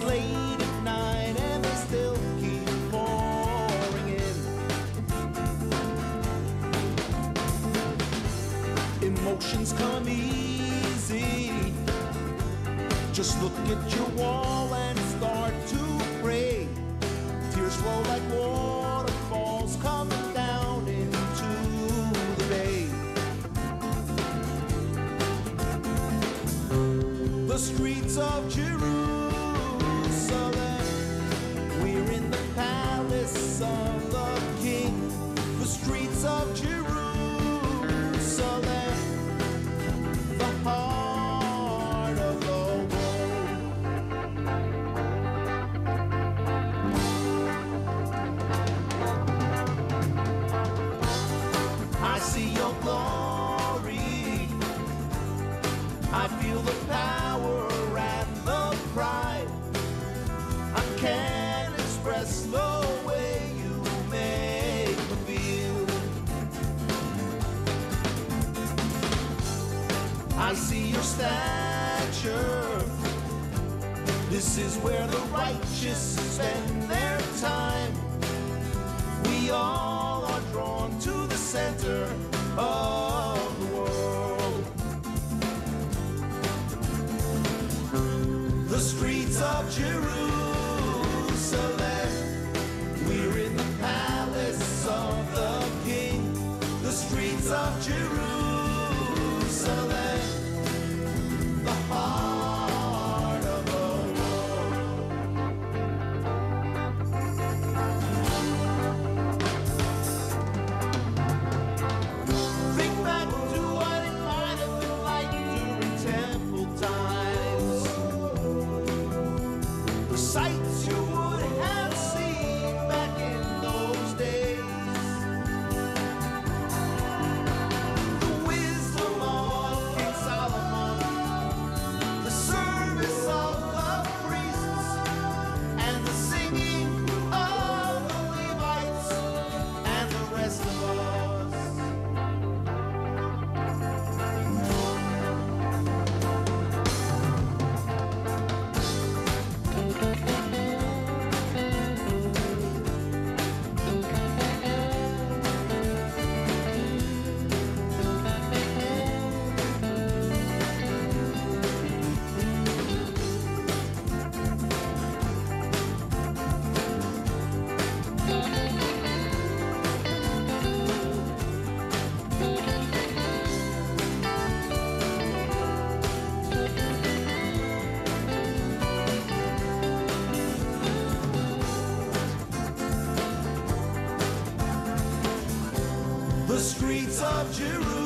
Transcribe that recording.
It's late at night and they still keep pouring in. Emotions come easy. Just look at your wall and start to pray. Tears flow like waterfalls coming down into the bay. The streets of Jerusalem. Of the King. The streets of Jerusalem, the heart of the world. I see your glory. I feel the power Margaret's Thatcher. This is where the righteous spend their time. We all are drawn to the center of the world. The streets of Jerusalem. We're in the palace of the king. The streets of Jerusalem. The streets of Jerusalem.